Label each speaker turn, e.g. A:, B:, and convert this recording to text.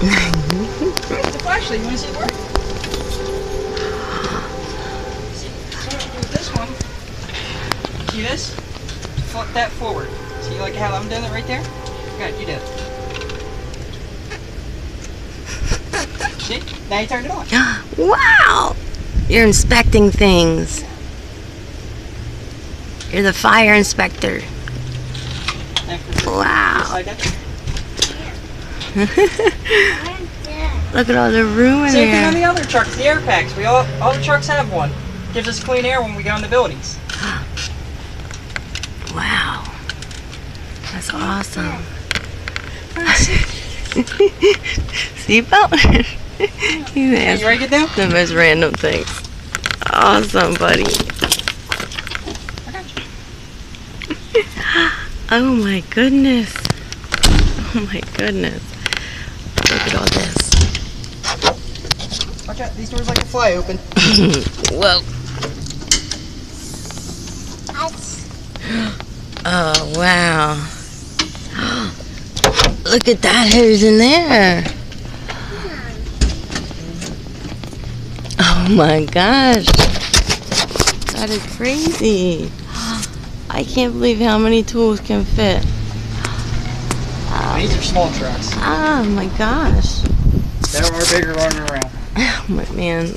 A: the flashlight. You want to see it work? With this one, see this? Flip that forward. See like how I'm doing it right there? Good, you did. See? Now you turned it on.
B: Wow! You're inspecting things. You're the fire inspector.
A: Now flip it
B: Wow. Look at all the room in
A: Same thing on the other trucks, the air packs. We all all the trucks have one. Gives us clean air when we go in the buildings.
B: Wow. That's awesome. Seatbelt? Asking
A: you ready to get
B: the most random things. Awesome, buddy.
A: You.
B: Oh my goodness. Oh my goodness. Look at all this.
A: Watch out, these doors like to fly open.
B: Whoa. Oh wow. Look at that, who's in there? Oh my gosh. That is crazy. I can't believe how many tools can fit.
A: These are small trucks.
B: Oh my gosh.
A: There are bigger running around.
B: Oh my man.